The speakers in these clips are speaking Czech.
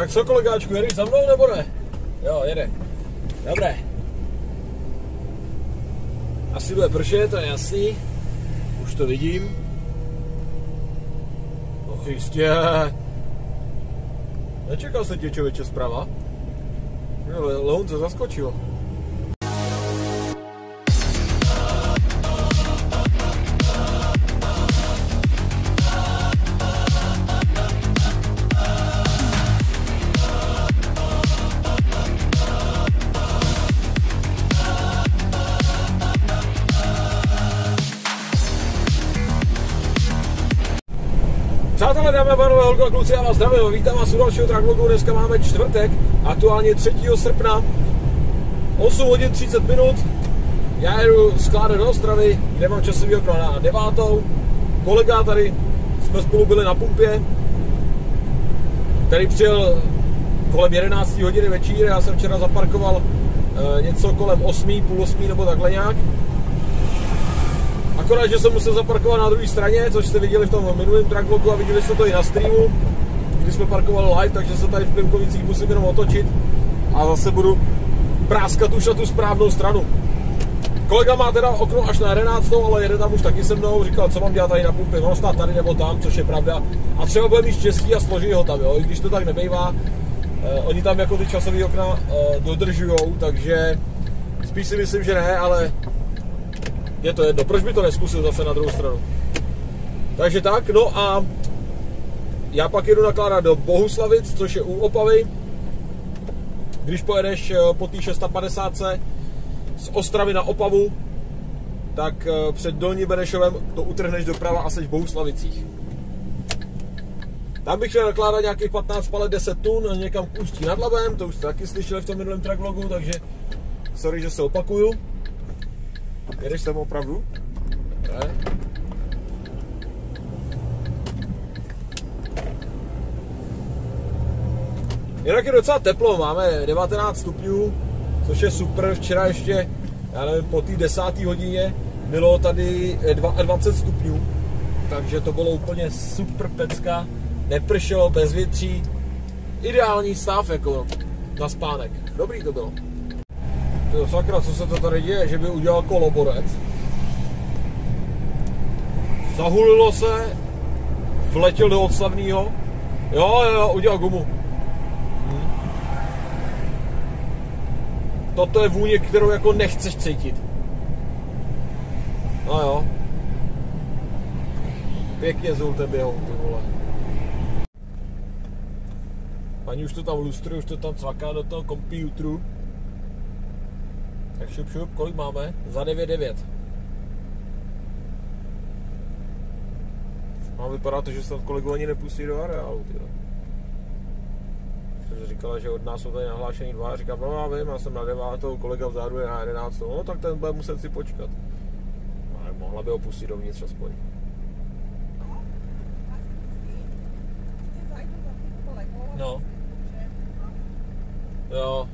Tak co kolegáčku, jedeš za mnou nebo ne? Jo, jede. Dobré. Asi bude pršet, to je jasný. Už to vidím. No jistě. Nečekal jsem tě člověče zprava. No, Leon se Přátelé, dámy a pánové, holko a kluci, já vás zdravím, vítám vás u dalšího trackvlogu, dneska máme čtvrtek, aktuálně 3. srpna, 8 hodin 30 minut, já jedu skládat do Ostravy, kde mám časový okno na devátou, kolega tady, jsme spolu byli na pumpě, který přijel kolem 11 hodiny večír, já jsem včera zaparkoval e, něco kolem 8, půl 8 nebo takhle nějak, Akorát, že jsem musel zaparkovat na druhé straně, což jste viděli v tom minulém trackvlogu a viděli jste to i na streamu, kdy jsme parkovali live, takže se tady v Klimkovicích musím jenom otočit a zase budu práskat už na tu správnou stranu. Kolega má teda okno až na 11, ale jede tam už taky se mnou, říkal, co mám dělat tady na pumpě, no snad tady nebo tam, což je pravda. A třeba bude mít štěstí a složí ho tam, jo, i když to tak nebejvá. Eh, oni tam jako ty časové okna eh, dodržujou, takže spíš si myslím, že ne, ale je to jedno, proč by to neskusil zase na druhou stranu. Takže tak, no a já pak jedu nakládat do Bohuslavic, což je u Opavy. Když pojedeš eh, po té 650 z Ostravy na Opavu, tak eh, před Dolní Benešovem to utrhneš doprava a seš v Bohuslavicích. Tam bych šel nakládat nějakých 15 palet 10 tun někam k Ústí nad Labem, to už jste taky slyšeli v tom minulém track vlogu, takže sorry, že se opakuju. Jedeš tam opravdu? Ne? Jinak je docela teplo, máme 19 stupňů, což je super. Včera ještě, já nevím, po té desáté hodině bylo tady 20 stupňů, takže to bylo úplně super pecka. Nepršelo, bez větří, ideální stav jako na spánek. Dobrý to bylo. Tyjo, sakra, co se to tady děje, že by udělal koloborec. Zahulilo se, vletěl do odslavného. Jo, jo, jo, udělal gumu. Hm. Toto je vůně, kterou jako nechceš cítit. No jo. Pěkně zul běhou, ty vole. Paní už to tam lustruje, už to tam cvaká do toho komputru. Tak šup, šup, kolik máme? Za 9,9. A vypadá to, že se kolegu ani nepustí do areálu, tyjo. Jsem říkala, že od nás jsou tady nahlášení dva, říkám, no já vím, já jsem na devátou, kolega vzadu je na jedenáctou, no tak ten bude muset si počkat. Ale mohla by ho pustit dovnitř aspoň. No. Jo,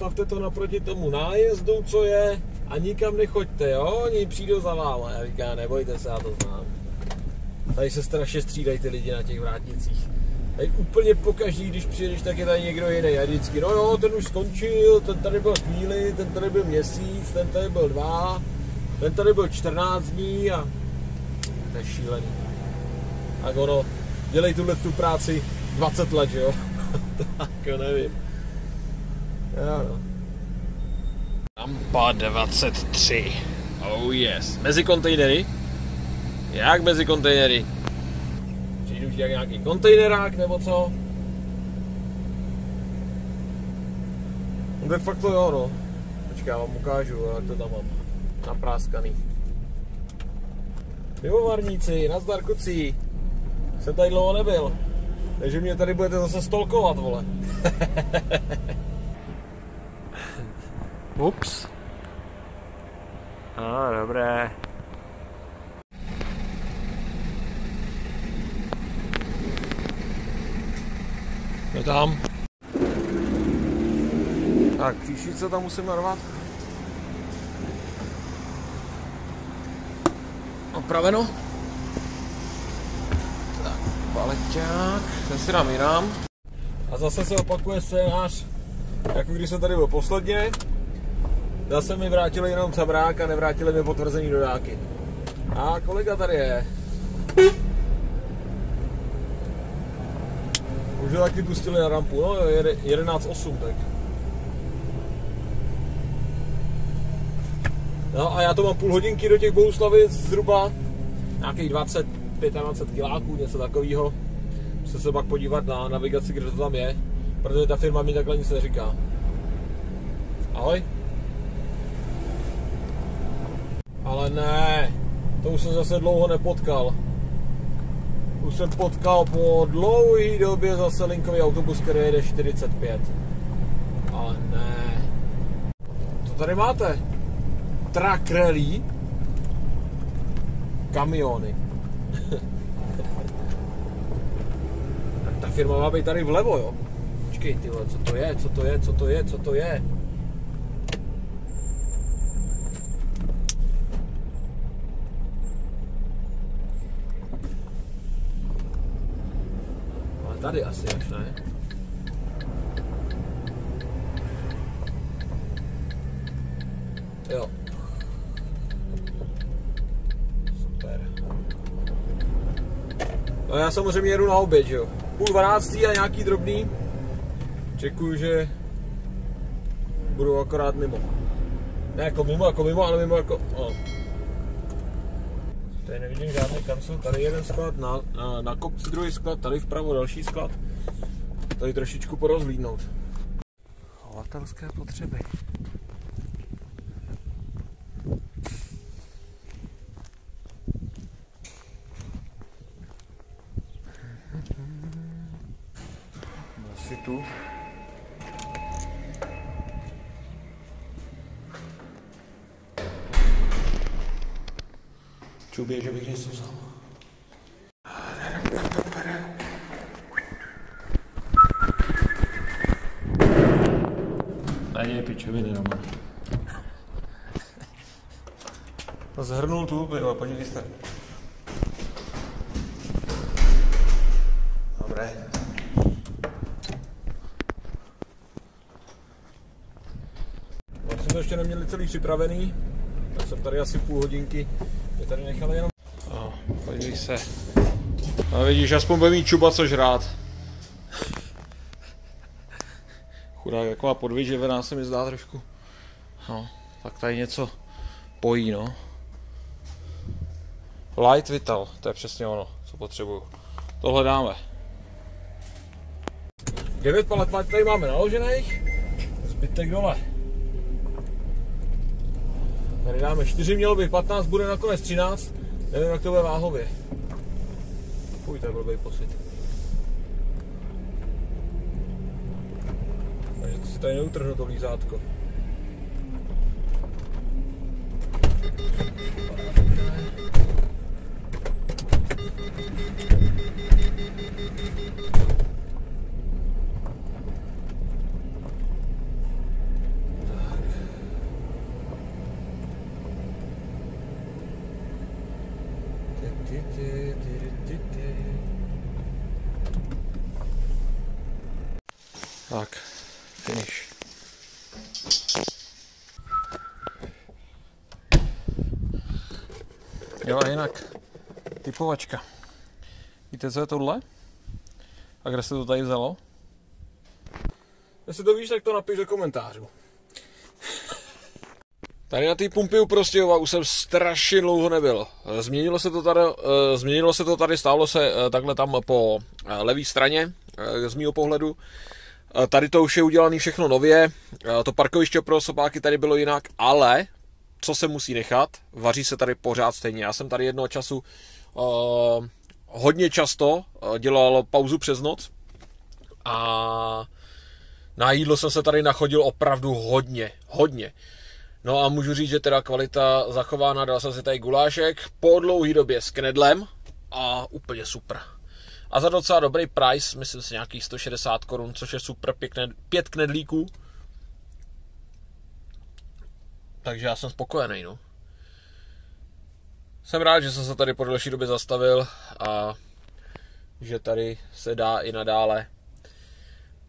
Postavte to naproti tomu nájezdu, co je a nikam nechoďte, jo? Oni přijdou za váma. Já říkám, nebojte se, já to znám. Tady se strašně střídají ty lidi na těch vrátnicích. Tady úplně pokaždý, když přijedeš, tak je tady někdo jiný. A vždycky, no jo, ten už skončil, ten tady byl chvíli, ten tady byl měsíc, ten tady byl dva, ten tady byl 14 dní a to je šílený. Tak ono, dělej tuhle tu práci 20 let, že jo? tak jo, nevím. Jo, no. Tampa 23. Oh yes. Mezi kontejnery? Jak mezi kontejnery? Přijdu ti jak nějaký kontejnerák nebo co? De facto jo no. Počkej, já vám ukážu, jak to tam mám napráskaný. Pivovarníci, nazdar kucí. Jsem tady dlouho nebyl. Takže mě tady budete zase stolkovat, vole. Ups. No, dobré. Je tam. Tak, příšnice tam musím narvat. Opraveno. Tak. Paleťák, ten si dám jinam. A zase se opakuje scénář, jako když jsem tady byl posledně. Zase mi vrátili jenom cabrák a nevrátili mi potvrzení dodáky. A kolega tady je. Už ho taky pustili na rampu, no 11.8 tak. No a já to mám půl hodinky do těch Bohuslavic zhruba, nějakých 20, 25 kiláků, něco takového. Se se pak podívat na navigaci, kde to tam je, protože ta firma mi takhle nic neříká. Ahoj. Ale ne, to už jsem zase dlouho nepotkal. Už jsem potkal po dlouhé době zase linkový autobus, který jede 45. Ale ne. Co tady máte? Truck rally? Kamiony. ta firma má být tady vlevo, jo? Počkej, ty co to je, co to je, co to je, co to je? Tady asi ne? Jo. Super. No já samozřejmě jedu na oběd, jo. Půl dvanáctý a nějaký drobný. Čekuju, že budu akorát mimo. Ne jako mimo, jako mimo, ale mimo jako... Oh. Tady nevidím žádný kancel, tady jeden sklad, na, na, na kopci druhý sklad, tady vpravo další sklad. Tady trošičku porozhlídnout. Chovatelské potřeby. Asi tu. Čubě, že bych něco vzal. Není pičoviny doma. No zhrnul tu, jo, podívej se. Dobré. Vlastně to ještě neměli celý připravený, tak jsem tady asi půl hodinky je tady nechali jenom... No, podívej se. No vidíš, aspoň bude mít čuba co žrát. Chudák, taková podvyživená se mi zdá trošku. No, tak tady něco pojí, no. Light Vital, to je přesně ono, co potřebuju. Tohle dáme. 9 palet tady máme naložených, zbytek dole. Tady dáme 4, mělo být 15, bude nakonec 13. Nevím, jak to bude váhově. Fuj, to je blbý pocit. Takže to si tady neutrhnu to lízátko. Tak, Jo a jinak, typovačka. Víte, co je tohle? A kde se to tady vzalo? Jestli to víš, tak to napiš do komentářů. Tady na té pumpě u Prostějova už jsem strašně dlouho nebyl. Změnilo se to tady, eh, změnilo se to tady stálo se eh, takhle tam po eh, levé straně, z mého pohledu. Tady to už je udělané všechno nově, to parkoviště pro sobáky tady bylo jinak, ale co se musí nechat, vaří se tady pořád stejně. Já jsem tady jednoho času uh, hodně často uh, dělal pauzu přes noc a na jídlo jsem se tady nachodil opravdu hodně, hodně. No a můžu říct, že teda kvalita zachována, dal jsem si tady gulášek po dlouhý době s knedlem a úplně super. A za docela dobrý price, myslím si nějakých 160 korun, což je super, pěkné, pět knedlíků. Takže já jsem spokojený, no. Jsem rád, že jsem se tady po delší době zastavil a že tady se dá i nadále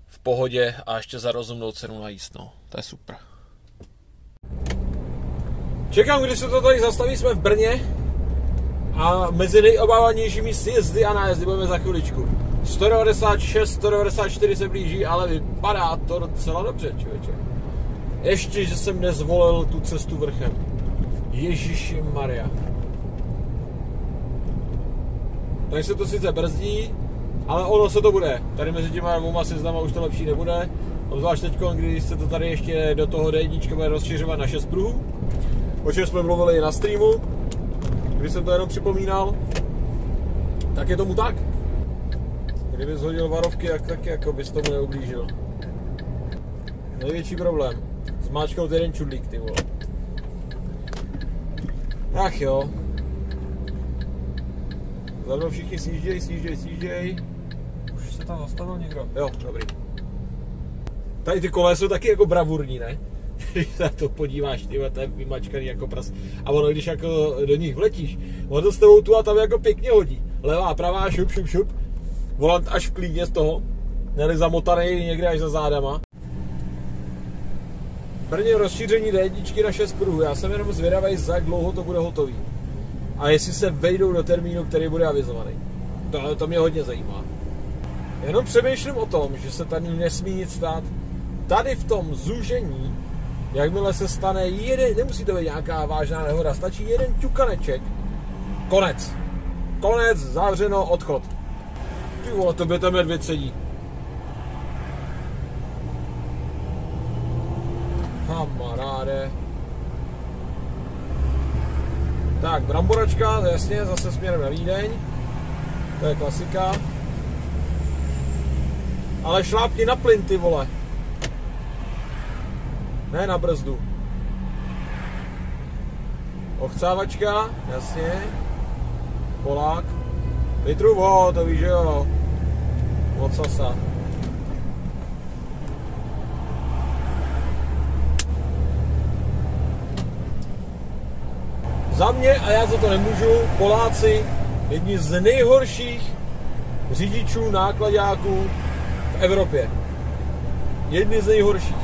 v pohodě a ještě za rozumnou cenu najíst. No. To je super. Čekám, kdy se to tady zastaví, jsme v Brně a mezi nejobávanějšími sjezdy a nájezdy budeme za chviličku. 196, 194 se blíží, ale vypadá to docela dobře, člověče. Ještě, že jsem nezvolil tu cestu vrchem. Ježíši Maria. Takže se to sice brzdí, ale ono se to bude. Tady mezi těma dvouma sjezdama už to lepší nebude. Obzvlášť teď, když se to tady ještě do toho D1 bude rozšiřovat na 6 pruhů. O čem jsme mluvili na streamu, když jsem to jenom připomínal. Tak je tomu tak. Kdyby zhodil varovky, tak taky jako bys tomu neublížil. Největší problém. Zmáčknout jeden čudlík, ty vole. Ach jo. Za mnou všichni sjížděj, sjížděj, sjížděj. Už se tam zastavil někdo. Jo, dobrý. Tady ty kole jsou taky jako bravurní, ne? Když se to podíváš, ty to je vymačkaný jako pras. A ono, když jako do nich vletíš, ono to s tebou tu a tam jako pěkně hodí. Levá, pravá, šup, šup, šup. Volant až v klíně z toho. Neli zamotaný někde až za zádama. Brně rozšíření D1 na 6 pruhů. Já jsem jenom zvědavý, za jak dlouho to bude hotový. A jestli se vejdou do termínu, který bude avizovaný. To, to mě hodně zajímá. Jenom přemýšlím o tom, že se tady nesmí nic stát. Tady v tom zúžení, jakmile se stane jeden, nemusí to být nějaká vážná nehoda, stačí jeden ťukaneček, konec. Konec, zavřeno, odchod. Ty vole, to by ten medvěd sedí. Tak, bramboračka, jasně, zase směrem na Vídeň. To je klasika. Ale šlápky na plyn, ty vole. Ne na brzdu. Ochcávačka, jasně. Polák. Litruvo, to víš, jo. Od sasa. Za mě, a já za to nemůžu, Poláci, jedni z nejhorších řidičů nákladáků v Evropě. Jedni z nejhorších.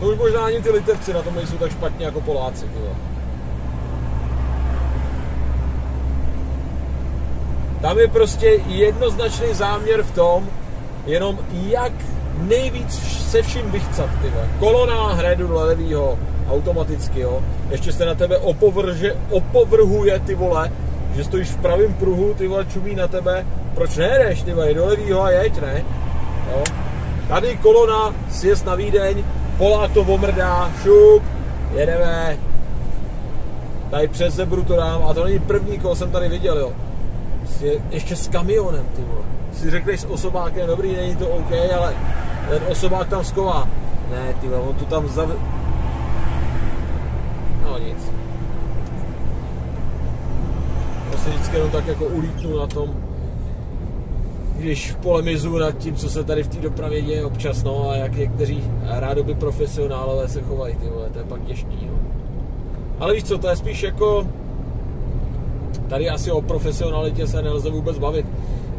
To už možná ani ty litevci na tom nejsou tak špatně jako Poláci. Tyhle. Tam je prostě jednoznačný záměr v tom, jenom jak nejvíc se vším vychcat, tyhle. Kolona hredu do levýho, automaticky, jo. Ještě se na tebe opovrže, opovrhuje, ty vole, že stojíš v pravém pruhu, ty vole, čumí na tebe. Proč nejedeš, ty vole, do levýho a jeď, ne? Jo. Tady kolona, sjezd na Vídeň, Polák to omrdá, šup, jedeme. Tady přes zebru to dám a to není první, koho jsem tady viděl, jo. Je ještě s kamionem, ty vole. Si řekneš s osobákem, dobrý, není to OK, ale ten osobák tam sková. Ne, ty on tu tam zav... No nic. Já se vždycky jenom tak jako ulítnu na tom, když polemizuju nad tím, co se tady v té dopravě děje občas, no, a jak někteří rádoby profesionálové se chovají, ty vole, to je pak těžký, no. Ale víš co, to je spíš jako, tady asi o profesionalitě se nelze vůbec bavit.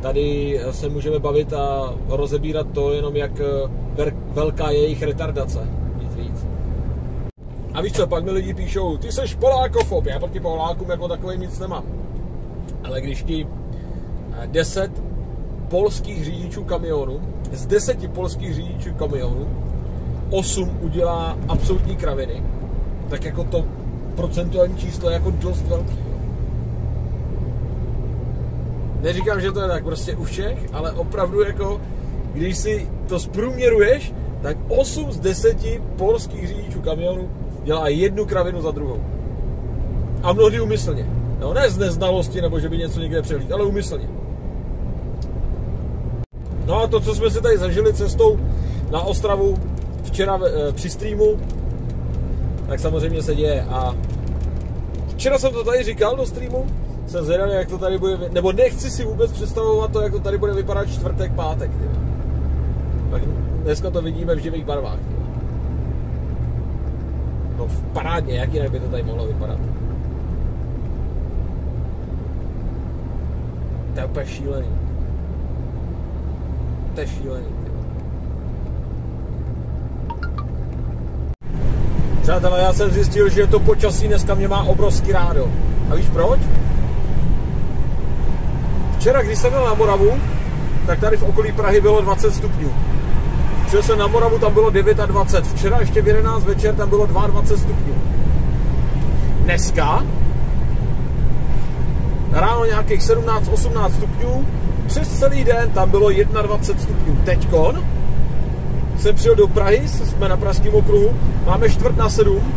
Tady se můžeme bavit a rozebírat to jenom, jak velká je jejich retardace, nic víc. A víš co, pak mi lidi píšou, ty seš Polákofob, já proti Polákům jako takový nic nemám. Ale když ti 10 polských řidičů kamionů, z deseti polských řidičů kamionů, 8 udělá absolutní kraviny, tak jako to procentuální číslo je jako dost velký. Neříkám, že to je tak prostě u všech, ale opravdu jako, když si to zprůměruješ, tak 8 z 10 polských řidičů kamionů dělá jednu kravinu za druhou. A mnohdy umyslně. No, ne z neznalosti, nebo že by něco někde přehlíd, ale umyslně. No a to, co jsme si tady zažili cestou na Ostravu včera e, při streamu, tak samozřejmě se děje. A včera jsem to tady říkal do streamu, jsem zvědavý, jak to tady bude, nebo nechci si vůbec představovat to, jak to tady bude vypadat čtvrtek, pátek. Tyjo. Tak dneska to vidíme v živých barvách. Tyjo. No v parádně, jak jinak by to tady mohlo vypadat. To je úplně šílený. To je šílený. Přátelé, já jsem zjistil, že to počasí dneska mě má obrovský rádo. A víš proč? Včera, když jsem byl na Moravu, tak tady v okolí Prahy bylo 20 stupňů. Přijel jsem na Moravu, tam bylo 29. Včera ještě v 11 večer tam bylo 22 stupňů. Dneska ráno nějakých 17-18 stupňů, přes celý den tam bylo 21 stupňů. Teďkon jsem přijel do Prahy, jsme na Pražském okruhu, máme čtvrt na 7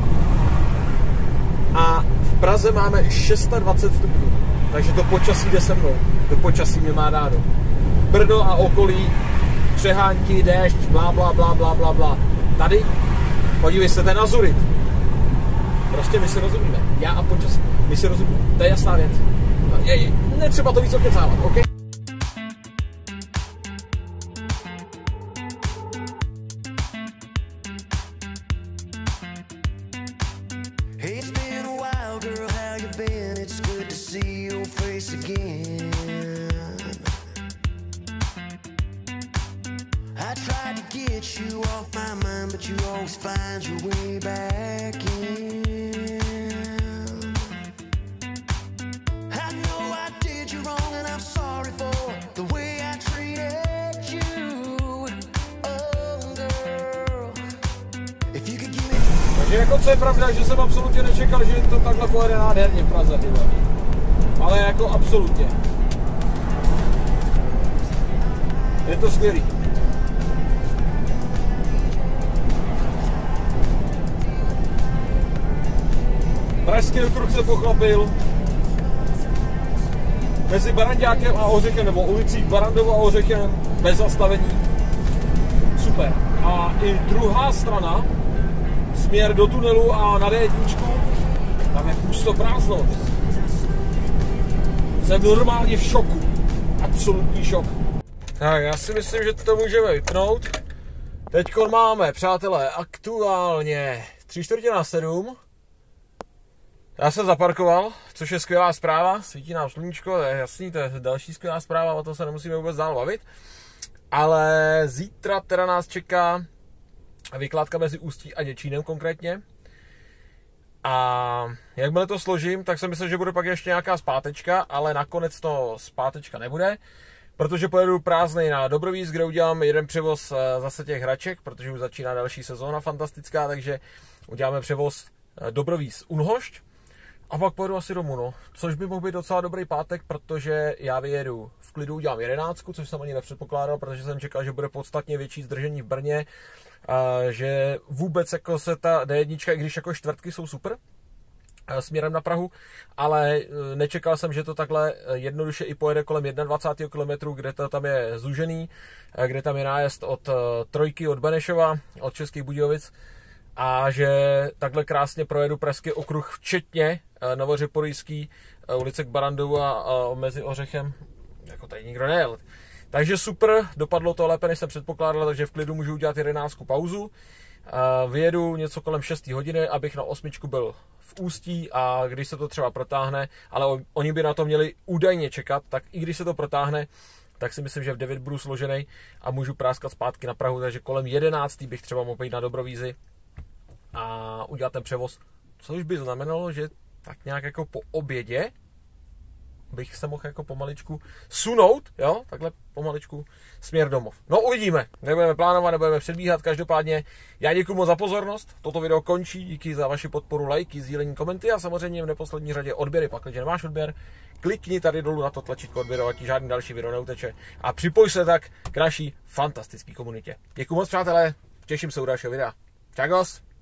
a v Praze máme 26 stupňů. Takže to počasí jde se mnou. To počasí mě má rádo. Brno a okolí, přehánky, déšť, blá, blá, blá, blá, blá, blá. Tady, podívej se, ten Azurit. Prostě my si rozumíme. Já a počasí. My si rozumíme. To je jasná věc. Je, je, netřeba to víc okecávat, OK? Takže jako co je pravda, že jsem absolutně nečekal, že to takhle pojede nádherně v Praze, ty vole. Ale jako absolutně. Je to skvělý. Pražský okruh se pochlapil. Mezi Baranďákem a Ořechem, nebo ulicí Barandovou a Ořechem, bez zastavení. Super. A i druhá strana, směr do tunelu a na D1, tam je pusto prázdno. Jsem normálně v šoku. Absolutní šok. Tak, já si myslím, že to můžeme vypnout. Teď máme, přátelé, aktuálně 3 čtvrtě na 7. Já jsem zaparkoval, což je skvělá zpráva. Svítí nám sluníčko, to je jasný, to je další skvělá zpráva, o tom se nemusíme vůbec dál bavit. Ale zítra teda nás čeká vykládka mezi Ústí a Děčínem konkrétně. A jakmile to složím, tak jsem myslel, že bude pak ještě nějaká zpátečka, ale nakonec to zpátečka nebude, protože pojedu prázdnej na Dobrovíz, kde udělám jeden převoz eh, zase těch hraček, protože už začíná další sezóna fantastická, takže uděláme převoz eh, Dobrovíz Unhošť a pak pojedu asi domů, no. Což by mohl být docela dobrý pátek, protože já vyjedu v klidu, udělám jedenáctku, což jsem ani nepředpokládal, protože jsem čekal, že bude podstatně větší zdržení v Brně, a že vůbec jako se ta D1, i když jako čtvrtky jsou super, a směrem na Prahu, ale e, nečekal jsem, že to takhle e, jednoduše i pojede kolem 21 km, kde to tam je zúžený, e, kde tam je nájezd od trojky od Benešova, od Českých Budějovic a že takhle krásně projedu Pražský okruh, včetně Novořeporyjský, ulice k Barandovu a, a mezi Ořechem, jako tady nikdo nejel. Takže super, dopadlo to lépe, než jsem předpokládal, takže v klidu můžu udělat 11 pauzu. Vyjedu něco kolem 6 hodiny, abych na osmičku byl v ústí a když se to třeba protáhne, ale oni by na to měli údajně čekat, tak i když se to protáhne, tak si myslím, že v 9 budu složený a můžu práskat zpátky na Prahu, takže kolem 11 bych třeba mohl jít na Dobrovízy a udělat ten převoz, což by znamenalo, že tak nějak jako po obědě bych se mohl jako pomaličku sunout, jo, takhle pomaličku směr domov. No uvidíme, nebudeme plánovat, nebudeme předbíhat, každopádně já děkuji moc za pozornost, toto video končí, díky za vaši podporu, lajky, sdílení, komenty a samozřejmě v neposlední řadě odběry, pak když nemáš odběr, klikni tady dolů na to tlačítko odběru, ať ti žádný další video neuteče a připoj se tak k naší fantastické komunitě. Děkuji moc přátelé, těším se u dalšího videa. Čagos!